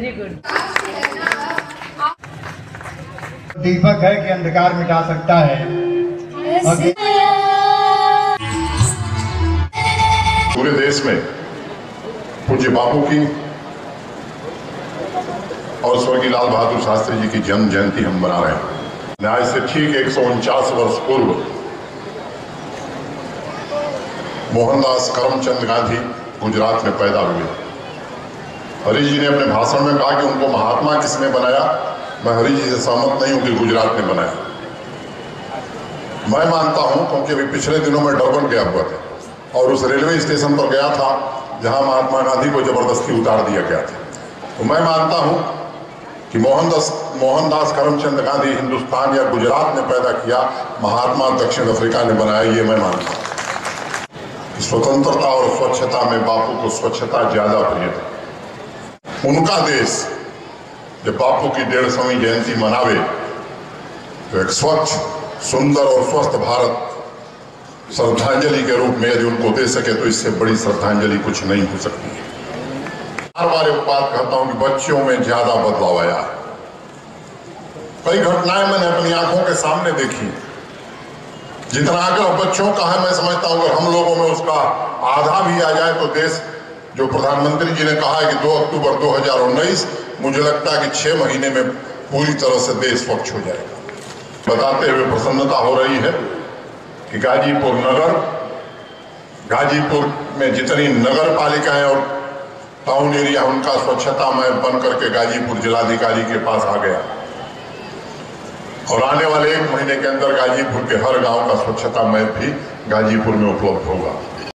Very good दीपक है कि अंधकार मिटा सकता है? पूरे देश में पूज्य बापू की और स्वर्गीय लाल बहादुर शास्त्री जी की जन्म जयंती हम मना रहे हैं। न्याय से ठीक एक सौ उनचास वर्ष पूर्व मोहनदास करमचंद गांधी गुजरात में पैदा हुए। हरि जी ने अपने भाषण में कहा कि उनको महात्मा किसने बनाया? मैं हरि जी से सहमत नहीं हूँ कि गुजरात ने बनाया। मैं मानता हूँ, क्योंकि अभी पिछले दिनों में डरबन गया हुआ था और उस रेलवे स्टेशन पर गया था, जहाँ महात्मा गांधी को ज़बरदस्ती उतार दिया गया था। तो मैं मानता हूँ कि मोहनदास मोहनदास करमचंद गांधी हिंदुस्तान या गुजरात ने पैदा किया, महात्मा दक्षिण अफ्रीका ने बनाया, ये मैं मानता हूँ। स्वतंत्रता और स्वच्छता में बापू को स्वच्छता ज़्यादा प्रिय थी। उनका देश जब बापू की डेढ़ सौवीं जयंती मनावे। तो एक स्वच्छ, सुंदर और स्वस्थ भारत श्रद्धांजलि के रूप में यदि उनको दे सके तो इससे बड़ी श्रद्धांजलि कुछ नहीं हो सकती है। हर बार एक बात कहता हूँ कि बच्चों में ज़्यादा बदलाव आया कई घटनाएँ मैंने अपनी आँखों के सामने देखी। जितना आग्रह बच्चों का है, मैं समझता हूँ अगर हम लोगों में उसका आधा भी आ जाए तो देश जो प्रधानमंत्री जी ने कहा है कि 2 अक्टूबर 2019 मुझे लगता है कि छह महीने में पूरी तरह से देश स्वच्छ हो जाएगा। बताते हुए प्रसन्नता हो रही है कि गाजीपुर नगर, गाजीपुर में जितनी नगर पालिकाएँ और टाउन एरिया, उनका स्वच्छता में बन करके गाजीपुर जिलाधिकारी के पास आ गया। और आने वाले एक महीने के अंदर गाजीपुर के हर गाँव का स्वच्छता मैप भी गाजीपुर में उपलब्ध होगा।